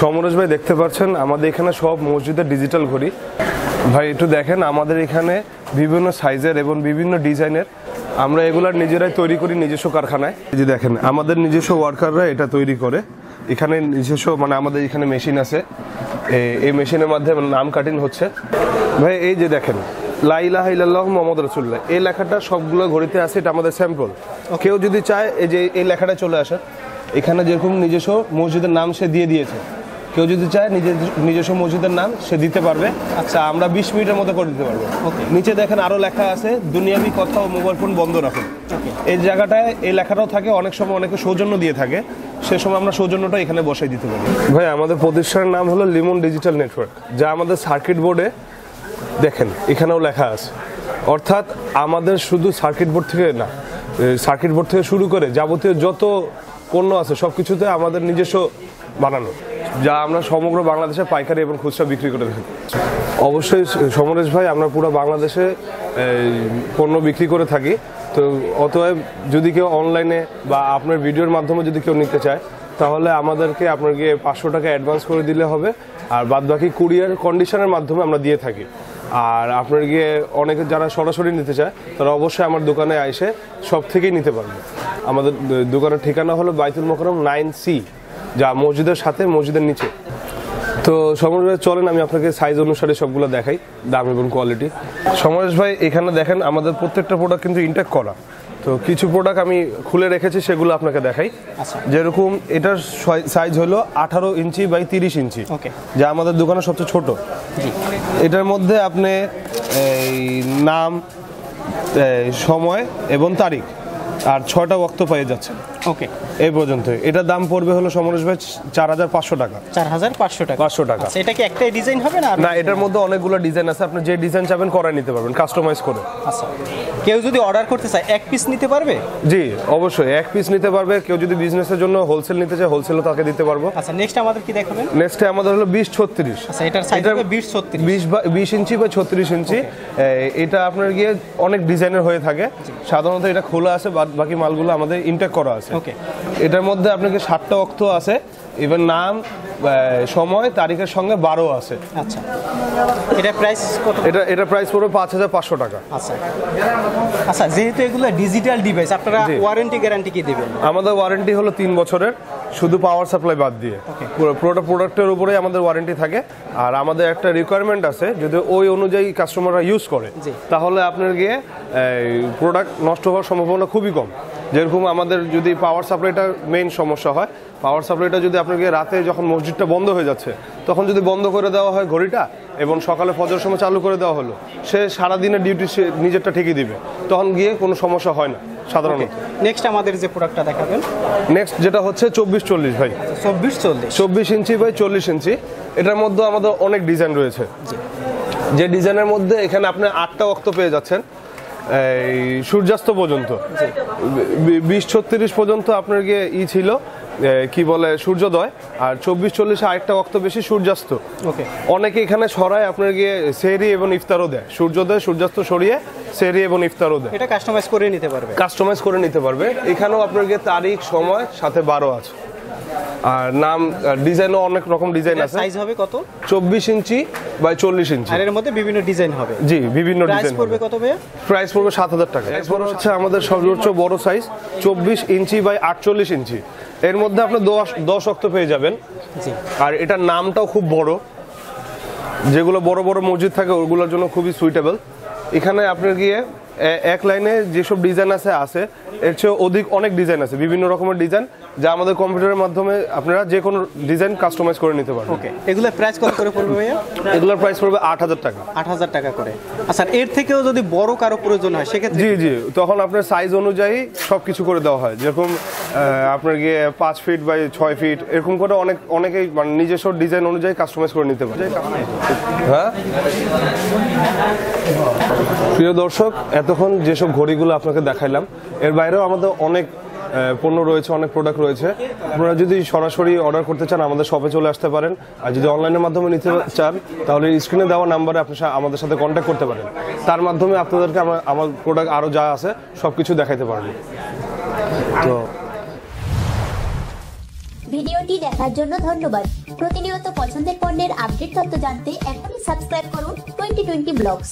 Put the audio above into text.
সমরেশ ভাই দেখতে পাচ্ছেন আমাদের এখানে সব মসজিদের ডিজিটাল ঘড়ি। ভাই একটু দেখেন আমাদের এখানে বিভিন্ন সাইজের এবং বিভিন্ন ডিজাইনের আমরা এগুলার নিজেরাই তৈরি করি নিজস্ব কারখানায়। এই যে দেখেন আমাদের নিজস্ব ওয়ার্কাররা এটা তৈরি করে। এখানে নিজস্ব মানে আমাদের এখানে মেশিন আছে। এই মেশিনের মাধ্যমে নাম কাটিং হচ্ছে। ভাই এই যে দেখেন লাইলাহ ইল্লাল্লাহ মোহাম্মদ রসুল্লাহ এই লেখাটা সবগুলো ঘড়িতে আছে এটা আমাদের স্যাম্পল কেউ যদি চায় এই যে এই লেখাটা চলে আসে এখানে যেরকম নিজস্ব মসজিদের নাম সে দিয়ে দিয়েছে। কেউ যদি চায় নিজের নিজস্ব মসজিদের নাম সে দিতে পারবে। আচ্ছা। আমরা বিশ মিনিটের মধ্যে করে দিতে পারব। নিচে দেখেন আরও লেখা আছে দুনিয়াবি কথা ও মোবাইল ফোন বন্ধ রাখুন এই জায়গাটায় এই লেখাটাও থাকে অনেক সময় অনেকে সৌজন্য দিয়ে থাকে। সে সময় আমরা সৌজন্যটা এখানে বসাই দিতে পারি। ভাই আমাদের প্রতিষ্ঠানের নাম হলো লিমন ডিজিটাল নেটওয়ার্ক যা আমাদের সার্কিট বোর্ডে দেখেন এখানেও লেখা আছে। অর্থাৎ আমাদের শুধু সার্কিট বোর্ড থেকে না সার্কিট বোর্ড থেকে শুরু করে যাবতীয় যত পণ্য আছে সব কিছুতে আমাদের নিজস্ব বানানো। যা আমরা সমগ্র বাংলাদেশে পাইকারি এবং খুচরা বিক্রি করে থাকি। অবশ্যই সমরেশ ভাই, আমরা পুরো বাংলাদেশে পণ্য বিক্রি করে থাকি। তো অতএব যদি কেউ অনলাইনে বা আপনার ভিডিওর মাধ্যমে যদি কেউ নিতে চায়, তাহলে আমাদেরকে আপনাকে পাঁচশো টাকা অ্যাডভান্স করে দিলে হবে। আর বাদ বাকি কুরিয়ার কন্ডিশনের মাধ্যমে আমরা দিয়ে থাকি। আর আপনার গিয়ে অনেকে যারা সরাসরি নিতে চায়, তারা অবশ্যই আমার দোকানে এসে সব থেকেই নিতে পারবে। আমাদের দোকানের ঠিকানা হলো বাইতুল মোকরম নাইন সি। যা মসজিদের সাথে মসজিদের নিচে। তো সমরেশ ভাই চলেন আমি আপনাকে সাইজ অনুসারে সবগুলো দেখাই দাম এবং কোয়ালিটি সমরেশ ভাই এখানে দেখেন আমাদের প্রত্যেকটা প্রোডাক্ট কিন্তু ইনটেক করা। তো কিছু প্রোডাক্ট আমি খুলে রেখেছি সেগুলো আপনাকে দেখাই। আচ্ছা। যেরকম এটার সাইজ হলো আঠারো ইঞ্চি বাই তিরিশ ইঞ্চি। যা আমাদের দোকানে সবচেয়ে ছোট। এটার মধ্যে আপনি এই নাম সময় এবং তারিখ। আর ছয়টা বক্ত পেয়ে যাচ্ছেন ওকে। এই পর্যন্ত। এটার দাম পড়বে হলো সমরেশ ভাই চার হাজার পাঁচশো টাকা। চার হাজার পাঁচশো টাকা। 500 টাকা। আচ্ছা এটা কি একটাই ডিজাইন হবে না না এটার মধ্যে অনেকগুলো ডিজাইন আছে। আপনি যে ডিজাইন চাবেন করাই নিতে পারবেন কাস্টমাইজ করে। আচ্ছা কেউ যদি অর্ডার করতে চায় এক পিস নিতে পারবে? জি অবশ্যই। এক পিস নিতে পারবে। কেউ যদি বিজনেসের জন্য হোলসেল নিতে চায় হোলসেলও তাকে দিতে পারব। আচ্ছা নেক্সট আমাদের কি দেখাবেন? নেক্সটে আমাদের হলো বিশ ছত্রিশ। আচ্ছা এটার সাইজ হবে বিশ ছত্রিশ। বিশ বা বিশ ইঞ্চি বা ছত্রিশ ইঞ্চি। এটা আপনার গিয়ে অনেক ডিজাইনের হয়ে থাকে। সাধারণত এটা খোলা আছে বাদ বাকি মালগুলো আমাদের ইনটেক করা আছে। ওকে এটার মধ্যে আপনাকে সাতটা অক্ত আছে ইভেন নাম সময় তারিখের সঙ্গে বারো আছে। আচ্ছা। এটা প্রাইস কত? এটা এটা প্রাইস পড়বে পাঁচ হাজার পাঁচশো টাকা। আচ্ছা। আচ্ছা যেহেতু এগুলো ডিজিটাল ডিভাইস আপনারা। ওয়ারেন্টি গ্যারান্টি কি দেবেন? আমাদের ওয়ারেন্টি হলো তিন বছরের। শুধু পাওয়ার সাপ্লাই বাদ দিয়ে। পুরো পুরোটা প্রোডাক্টের উপরেই আমাদের ওয়ারেন্টি থাকে। আর আমাদের একটা রিকোয়ারমেন্ট আছে যদি ওই অনুযায়ী কাস্টমাররা ইউজ করে তাহলে আপনার গিয়ে প্রোডাক্ট নষ্ট হওয়ার সম্ভাবনা খুবই কম। যেরকম আমাদের যদি পাওয়ার সাপ্লাইটা মেইন সমস্যা হয় পাওয়ার সাপ্লাইটা যদি আপনাকে রাতে যখন মসজিদটা বন্ধ হয়ে যাচ্ছে তখন যদি বন্ধ করে দেওয়া হয় ঘড়িটা এবং সকালে ফজর সময় চালু করে দেওয়া হলো সে সারাদিনের ডিউটি সে নিজেরটা ঠিকই দিবে। তখন গিয়ে কোনো সমস্যা হয় না। সাধারণত নেক্সট আমাদের যে প্রোডাক্টটা দেখাবেন। নেক্সট যেটা হচ্ছে চব্বিশ চল্লিশ ভাই। চব্বিশ চল্লিশ। চব্বিশ ইঞ্চি বাই চল্লিশ ইঞ্চি। এটার মধ্যে আমাদের অনেক ডিজাইন রয়েছে। যে ডিজাইনের মধ্যে এখানে আপনি আটটা অক্ত পেয়ে যাচ্ছেন। এই সূর্যাস্ত পর্যন্ত। বিশ ছত্রিশ পর্যন্ত আপনার গিয়ে ই ছিল। কি বলে সূর্যোদয় আর চব্বিশ চল্লিশে আরেকটা অক্ত বেশি সূর্যাস্ত। ওকে। অনেকে এখানে সরায় আপনার গিয়ে সেরি এবং ইফতারও দেয়। সূর্যোদয় সূর্যাস্ত সরিয়ে সেরি এবং ইফতারও দেয়। এটা কাস্টমাইজ করে নিতে পারবে। কাস্টমাইজ করে নিতে পারবে। এখানেও আপনার গিয়ে তারিখ সময় সাথে বারো আছে। আর নাম ডিজাইনও অনেক রকম ডিজাইন আছে। সাইজ হবে কত? চব্বিশ ইঞ্চি বাই চল্লিশ ইঞ্চি। আর এর মধ্যে বিভিন্ন ডিজাইন হবে। জি বিভিন্ন প্রাইস পড়বে কত ভাইয়া? প্রাইস পড়বে সাত হাজার টাকা। এরপর হচ্ছে আমাদের সর্বোচ্চ বড় সাইজ চব্বিশ ইঞ্চি বাই আটচল্লিশ ইঞ্চি। এর মধ্যে আপনি দশ দশ অক্ত পেয়ে যাবেন। জি। আর এটার নামটাও খুব বড়। যেগুলো বড় বড় মসজিদ থাকে ওগুলোর জন্য খুবই সুইটেবল এখানে আপনার গিয়ে এক লাইনে যেসব ডিজাইন আছে আছে এর চেয়ে অধিক অনেক ডিজাইন আছে বিভিন্ন রকমের ডিজাইন যা আমাদের কম্পিউটারের মাধ্যমে আপনারা যে কোনো ডিজাইন কাস্টমাইজ করে নিতে পারবেন। ওকে এগুলো প্রাইস কত করে পড়বে ভাইয়া? এগুলোর প্রাইস পড়বে আট হাজার টাকা। আট হাজার টাকা করে। আচ্ছা এর থেকেও যদি বড় কারও প্রয়োজন হয় সেক্ষেত্রে জি জি তখন আপনার সাইজ অনুযায়ী সব কিছু করে দেওয়া হয়। যেরকম আপনার গিয়ে পাঁচ ফিট বাই ছয় ফিট এরকম করে অনেক অনেকেই মানে নিজস্ব ডিজাইন অনুযায়ী কাস্টমাইজ করে নিতে পারে। হ্যাঁ? প্রিয় দর্শক, এতক্ষণ যেসব ঘড়িগুলো আপনাকে দেখাইলাম, এর বাইরেও আমাদের অনেক পণ্য রয়েছে, অনেক প্রোডাক্ট রয়েছে। আপনারা যদি সরাসরি অর্ডার করতে চান, আমাদের শপে চলে আসতে পারেন। আর যদি অনলাইনের মাধ্যমে নিতে চান, তাহলে স্ক্রিনে দেওয়া নাম্বারে আপনি আমাদের সাথে কন্ট্যাক্ট করতে পারেন। তার মাধ্যমে আপনাদেরকে আমরা, আমার প্রোডাক্ট আরও যা আছে সব কিছু দেখাইতে পারব। তো ভিডিওটি দেখার জন্য ধন্যবাদ। প্রতিনিয়ত পছন্দের পণ্যের আপডেট তথ্য জানতে এখনই সাবস্ক্রাইব করুন টোয়েন্টি টোয়েন্টি ব্লগস।